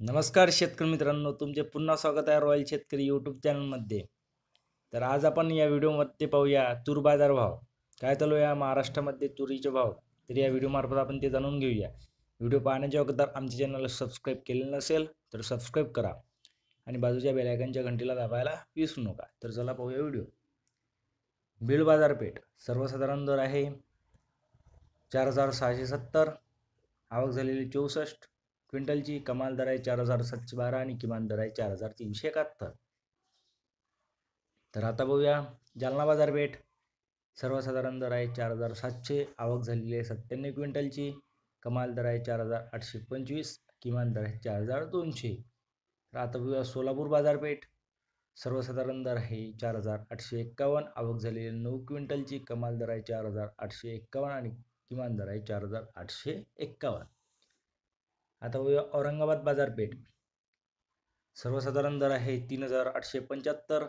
नमस्कार शेतकरी मित्रांनो तुमचे पुन्हा स्वागत आहे रॉयल शेतकरी यूट्यूब चॅनलमध्ये तर आज आपण या व्हिडिओमध्ये पाहूया तूर बाजार भाव. काय चालू या महाराष्ट्रामध्ये तुरीचे भाव? तर या व्हिडिओमार्फत आपण ते जाणून घेऊया. व्हिडिओ पाहण्याच्या अगोदर आमच्या चॅनलला सबस्क्राईब केले नसेल तर सबस्क्राईब करा. आणि बाजूच्या बेलायकनच्या घंटीला दाबायला विसरू नका. तर चला पाहूया व्हिडिओ. बीड बाजारपेठ. सर्वसाधारण दर आहे चार हजार सहाशे सत्तर. आवक झालेली चौसष्ट. क्विंटलची कमाल दर आहे चार हजार सातशे बारा आणि किमान दर आहे चार हजार तीनशे एकाहत्तर. तर आता बघूया जालना बाजारपेठ सर्वसाधारण दर आहे चार हजार सातशे आवक झालेली आहे सत्त्याण्णव क्विंटलची. कमाल दर आहे चार हजार आठशे पंचवीस किमान दर आहे चार हजार दोनशे. तर आता बघूया सोलापूर बाजारपेठ सर्वसाधारण दर आहे चार हजार आठशे एक्कावन्न आवक झालेली नऊ क्विंटलची. कमाल दर आहे चार हजार आठशे एक्कावन्न आणि किमान दर आहे चार हजार आठशे एक्कावन्न. आता बघूया औरंगाबाद बाजारपेठ. सर्वसाधारण दर आहे तीन हजार आठशे पंच्याहत्तर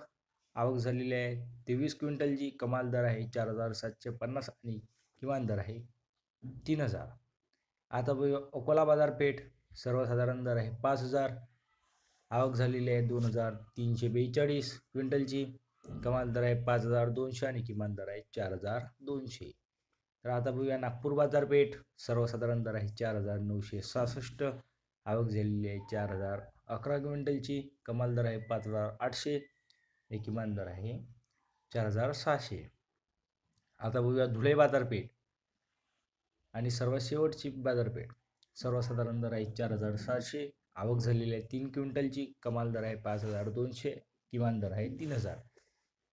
आवक झालेली आहे तेवीस क्विंटलची कमाल दर आहे चार हजार सातशे पन्नास आणि किमान दर आहे तीन हजार. आता बघूया अकोला बाजारपेठ सर्वसाधारण दर आहे पाच हजार आवक झालेली आहे दोन हजार तीनशे बेचाळीस क्विंटलची कमाल दर आहे पाच हजार दोनशे आणि किमान दर आहे चार हजार दोनशे. तर आता बघूया नागपूर बाजारपेठ. सर्वसाधारण दर आहे चार हजार नऊशे सहासष्ट. आवक झालेली आहे चार हजार अकरा क्विंटलची. कमाल दर आहे पाच हजार आठशे. हे किमान दर आहे चार हजार सहाशे. आता बघूया धुळे बाजारपेठ आणि सर्वात शेवटची बाजारपेठ. सर्वसाधारण दर आहे चार हजार सहाशे. आवक झालेली आहे तीन क्विंटलची. कमाल दर आहे पाच हजार दोनशे. किमान दर आहे तीन हजार.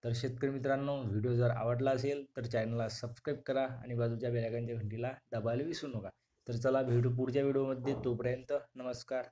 तर शेतकरी मित्रांनो व्हिडिओ जर आवडला असेल तर चॅनलला सबस्क्राईब करा आणि बाजूच्या बेलायकनच्या घंटीला दाबायला विसरू नका. तर चला भेटू पुढच्या व्हिडिओमध्ये. तोपर्यंत नमस्कार.